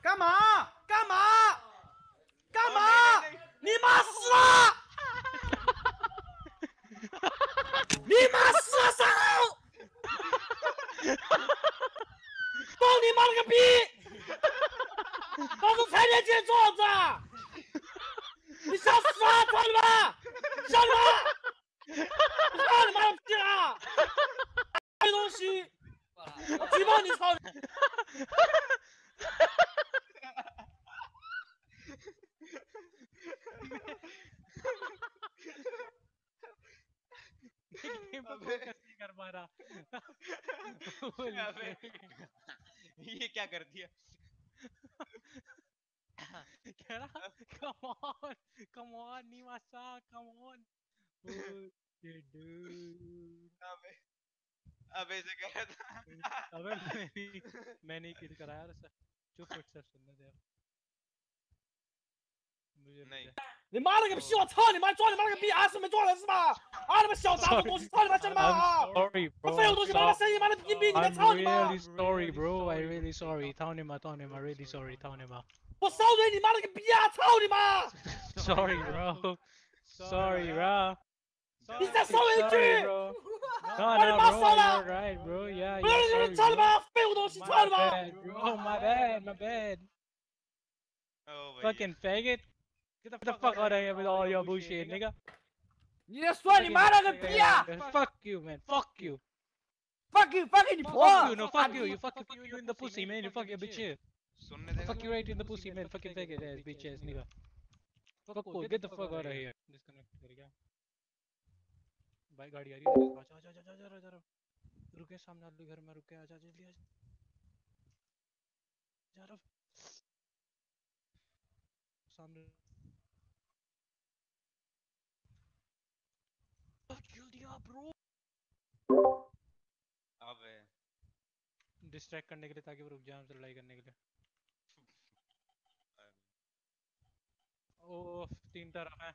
干嘛？干嘛？干嘛？你妈死了！你妈死了啥？操 你妈了个逼！老子才天界坐着。कर पा रहा अबे, ये क्या कर दिया कह रहा come on come on Niwasa come on Push it, dude अबे अबे इसे कह रहा था अबे मैं नहीं मैं नहीं किल कराया उसे चुप फुटस्टेप सुनने दे मुझे नहीं 你妈了个逼！我操你妈！撞你妈了个逼！啊，是没撞人是吧？啊，你们小杂种东西！操你妈！叫你妈 I'm 啊！ sorry 他 bro 废物东西！把他妈 stop 声音妈的逼逼你们！ I'm 操你妈！ really sorry bro I really sorry 操你妈操你妈 really sorry 操你妈我烧嘴你妈了个逼啊！操你妈！ sorry bro sorry bro Sorry. It's the solitude! Sorry, no, no, bro, you're right, bro. Yeah, you're sorry, bro. about you talking about? Oh, my bad, my bad. Oh, Fucking yeah. faggot. Get the, the fuck out of here with all your bullshit, nigga. You just want your mother to be Fuck you, man. Fuck you. Fuck you, fucking you poor. Fuck you, no, fuck you. You fucking you in the pussy, man. You your bitch here. Fuck you right in the pussy, man. Fucking faggot ass, bitch ass, nigga. Fuck you. Get the fuck out of here. Bike गाड़ी आ रही है आजा आजा आजा आजा आजा रुके सामने वाले घर में रुके आजा जल्दी आजा जा। रहा सामने। जल्दी आ ब्रो अबे। डिस्ट्रैक्ट करने के लिए ताकि वो रुक जाए हमसे लड़ाई करने के लिए। ओ तीन तरफ़ है।